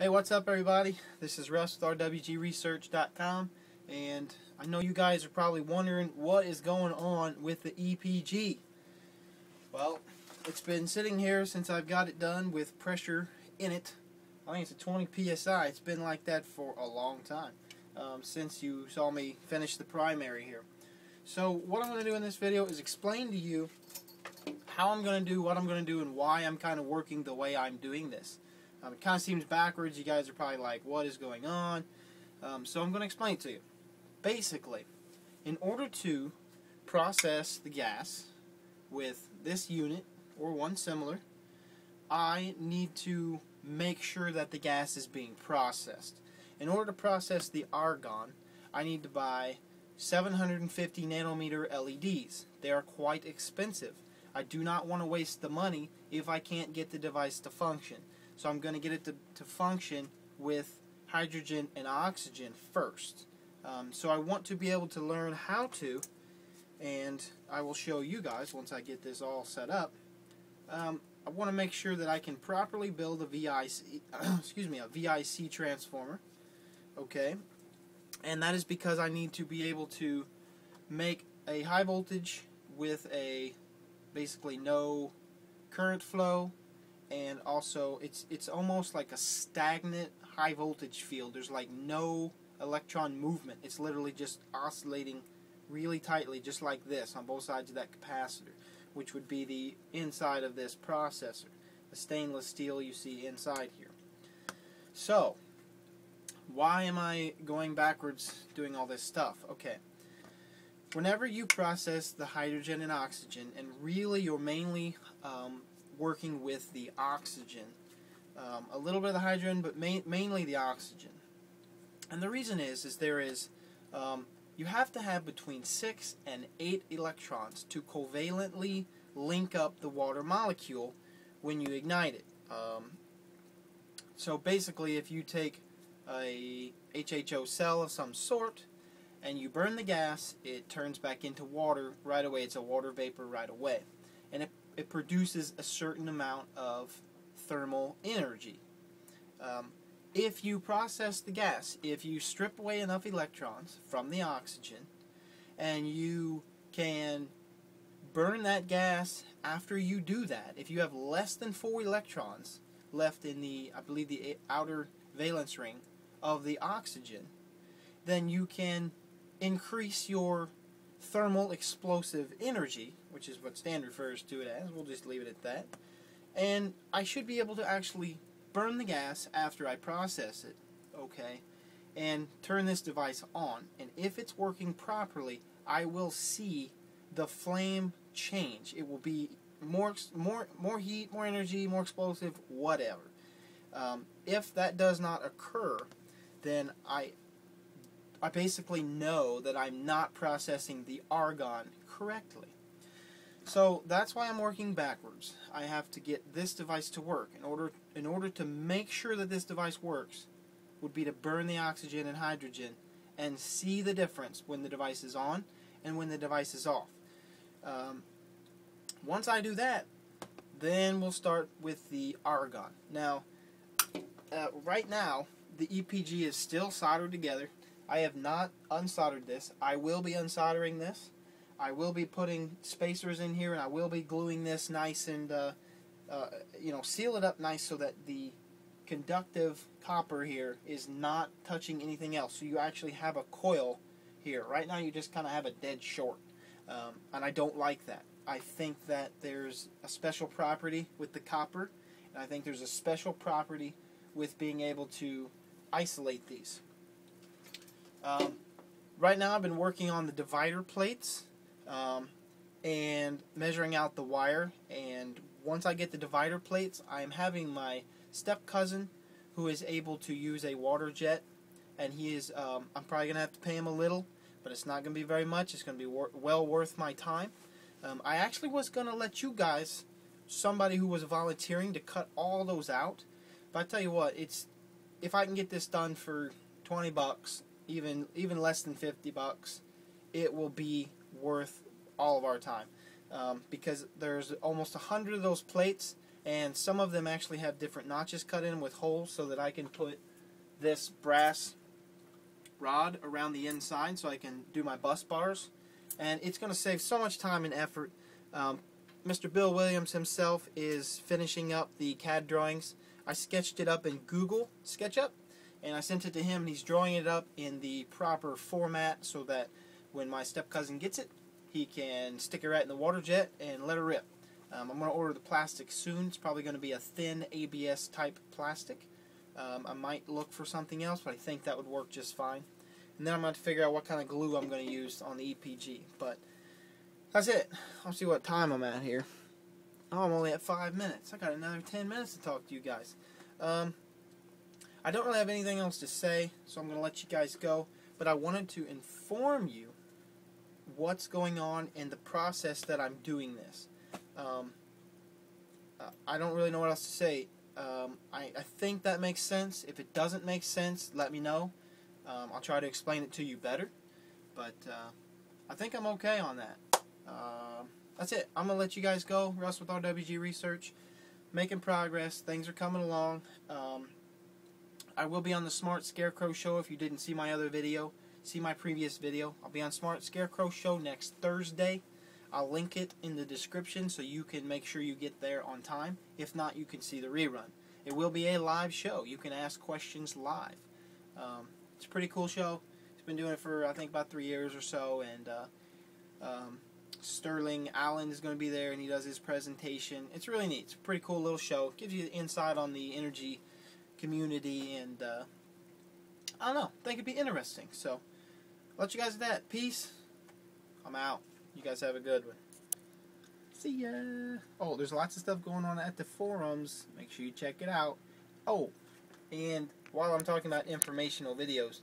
Hey, what's up, everybody? This is Russ with RWGResearch.com, and I know you guys are probably wondering what is going on with the EPG. Well, it's been sitting here since I've got it done with pressure in it. I think it's a 20 psi. It's been like that for a long time, um, since you saw me finish the primary here. So, what I'm going to do in this video is explain to you how I'm going to do what I'm going to do and why I'm kind of working the way I'm doing this. Um, it kind of seems backwards. You guys are probably like, what is going on? Um, so I'm going to explain it to you. Basically, in order to process the gas with this unit or one similar, I need to make sure that the gas is being processed. In order to process the argon, I need to buy 750 nanometer LEDs. They are quite expensive. I do not want to waste the money if I can't get the device to function. So I'm going to get it to, to function with hydrogen and oxygen first. Um, so I want to be able to learn how to, and I will show you guys once I get this all set up. Um, I want to make sure that I can properly build a VIC, excuse me, a VIC transformer. Okay, and that is because I need to be able to make a high voltage with a basically no current flow and also it's it's almost like a stagnant high voltage field. There's like no electron movement. It's literally just oscillating really tightly, just like this, on both sides of that capacitor, which would be the inside of this processor, the stainless steel you see inside here. So, why am I going backwards doing all this stuff? Okay. Whenever you process the hydrogen and oxygen, and really you're mainly um, working with the oxygen. Um, a little bit of the hydrogen, but main, mainly the oxygen. And the reason is, is there is, um, you have to have between six and eight electrons to covalently link up the water molecule when you ignite it. Um, so basically, if you take a HHO cell of some sort and you burn the gas, it turns back into water right away. It's a water vapor right away. And it it produces a certain amount of thermal energy. Um, if you process the gas, if you strip away enough electrons from the oxygen, and you can burn that gas after you do that, if you have less than four electrons left in the, I believe, the outer valence ring of the oxygen, then you can increase your thermal explosive energy, which is what Stan refers to it as. We'll just leave it at that. And I should be able to actually burn the gas after I process it, okay, and turn this device on. And if it's working properly, I will see the flame change. It will be more, more, more heat, more energy, more explosive, whatever. Um, if that does not occur, then I I basically know that I'm not processing the argon correctly. So that's why I'm working backwards. I have to get this device to work. In order, in order to make sure that this device works, would be to burn the oxygen and hydrogen and see the difference when the device is on and when the device is off. Um, once I do that, then we'll start with the argon. Now, uh, right now, the EPG is still soldered together. I have not unsoldered this. I will be unsoldering this. I will be putting spacers in here, and I will be gluing this nice and, uh, uh, you know, seal it up nice so that the conductive copper here is not touching anything else. So you actually have a coil here. Right now you just kind of have a dead short, um, and I don't like that. I think that there's a special property with the copper, and I think there's a special property with being able to isolate these. Um, right now I've been working on the divider plates um, and measuring out the wire and once I get the divider plates I am having my step cousin who is able to use a water jet and he is um, I'm probably gonna have to pay him a little but it's not gonna be very much it's gonna be wor well worth my time. Um, I actually was gonna let you guys somebody who was volunteering to cut all those out but I tell you what it's if I can get this done for 20 bucks even even less than 50 bucks, it will be worth all of our time. Um, because there's almost a hundred of those plates, and some of them actually have different notches cut in with holes so that I can put this brass rod around the inside so I can do my bus bars and it's going to save so much time and effort. Um, Mr. Bill Williams himself is finishing up the CAD drawings. I sketched it up in Google SketchUp and I sent it to him and he's drawing it up in the proper format so that when my step cousin gets it he can stick it right in the water jet and let it rip. Um, I'm going to order the plastic soon. It's probably going to be a thin ABS type plastic. Um, I might look for something else, but I think that would work just fine. And then I'm going to figure out what kind of glue I'm going to use on the EPG. But that's it. I'll see what time I'm at here. Oh, I'm only at five minutes. I got another ten minutes to talk to you guys. Um, I don't really have anything else to say, so I'm going to let you guys go. But I wanted to inform you what's going on in the process that I'm doing this. Um, I don't really know what else to say. Um, I, I think that makes sense. If it doesn't make sense, let me know. Um, I'll try to explain it to you better. But uh, I think I'm okay on that. Uh, that's it. I'm going to let you guys go. Russ with RWG Research. Making progress. Things are coming along. Um, I will be on the Smart Scarecrow Show if you didn't see my other video. See my previous video. I'll be on Smart Scarecrow Show next Thursday. I'll link it in the description so you can make sure you get there on time. If not, you can see the rerun. It will be a live show. You can ask questions live. Um, it's a pretty cool show. It's been doing it for, I think, about three years or so. And uh, um, Sterling Allan is going to be there and he does his presentation. It's really neat. It's a pretty cool little show. It gives you insight on the energy community and uh, I don't know. I think it'd be interesting. So, I'll let you guys at that. Peace. I'm out. You guys have a good one. See ya. Oh, there's lots of stuff going on at the forums. Make sure you check it out. Oh, and while I'm talking about informational videos,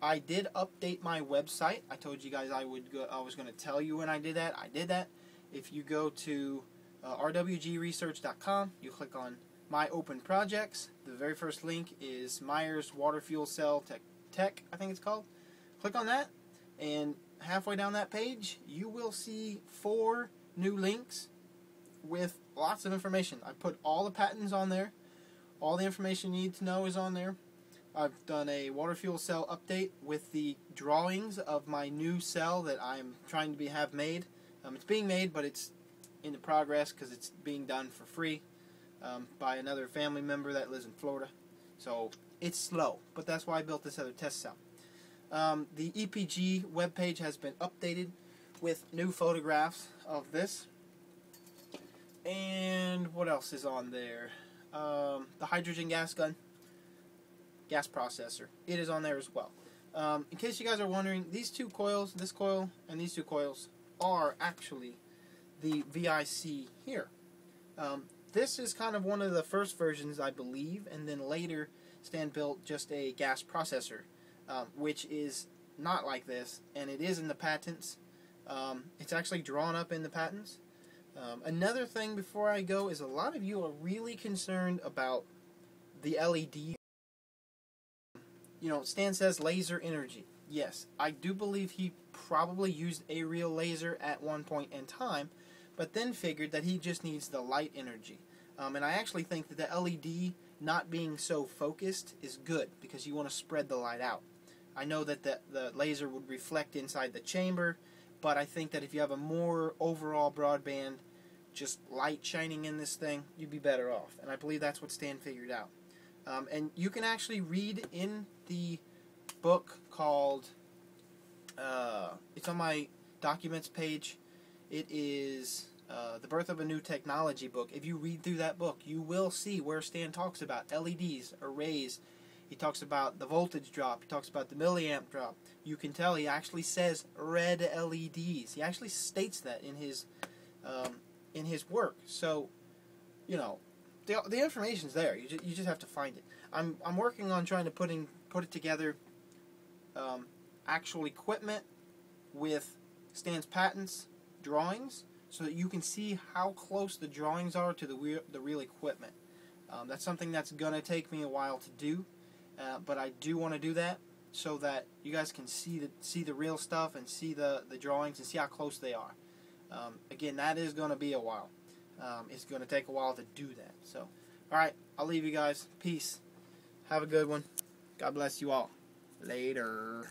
I did update my website. I told you guys I would go. I was going to tell you when I did that. I did that. If you go to uh, rwgresearch.com, you click on My Open Projects. The very first link is Meyers Water Fuel Cell Tech. Tech, I think it's called. Click on that, and halfway down that page, you will see four new links with lots of information. I put all the patents on there. All the information you need to know is on there. I've done a water fuel cell update with the drawings of my new cell that I'm trying to be have made. Um, it's being made, but it's in the progress because it's being done for free um, by another family member that lives in Florida. So it's slow, but that's why I built this other test cell. Um, the EPG webpage has been updated with new photographs of this. And what else is on there? Um, the hydrogen gas gun, gas processor. It is on there as well. Um, in case you guys are wondering, these two coils, this coil and these two coils, are actually the VIC here. Um, this is kind of one of the first versions, I believe, and then later Stan built just a gas processor um, which is not like this, and it is in the patents. Um, it's actually drawn up in the patents. Um, another thing before I go is a lot of you are really concerned about the LED. You know, Stan says laser energy. Yes, I do believe he probably used a real laser at one point in time, but then figured that he just needs the light energy. Um, and I actually think that the LED not being so focused is good because you want to spread the light out. I know that the, the laser would reflect inside the chamber, but I think that if you have a more overall broadband, just light shining in this thing, you'd be better off. And I believe that's what Stan figured out. Um, and you can actually read in the book called, uh, it's on my documents page. It is uh, The Birth of a New Technology book. If you read through that book, you will see where Stan talks about LEDs, arrays, he talks about the voltage drop. He talks about the milliamp drop. You can tell he actually says red LEDs. He actually states that in his um, in his work. So, you know, the the information's there. You just, you just have to find it. I'm I'm working on trying to putting put it together. Um, actual equipment with Stan's patents drawings so that you can see how close the drawings are to the real, the real equipment. Um, that's something that's going to take me a while to do. Uh, but I do want to do that so that you guys can see the see the real stuff and see the the drawings and see how close they are. Um, again, that is going to be a while. um, it's going to take a while to do that. So, all right, I'll leave you guys. Peace. Have a good one. God bless you all. Later.